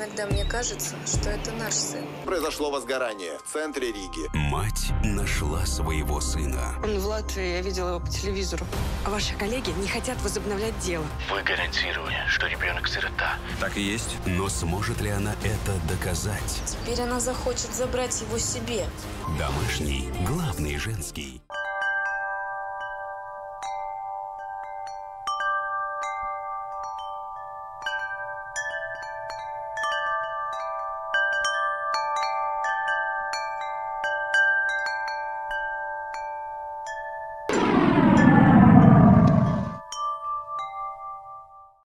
Иногда мне кажется, что это наш сын. Произошло возгорание в центре Риги. Мать нашла своего сына. Он в Латвии, я видела его по телевизору. А ваши коллеги не хотят возобновлять дело. Вы гарантировали, что ребенок сирота. Так и есть. Но сможет ли она это доказать? Теперь она захочет забрать его себе. Домашний, главный женский.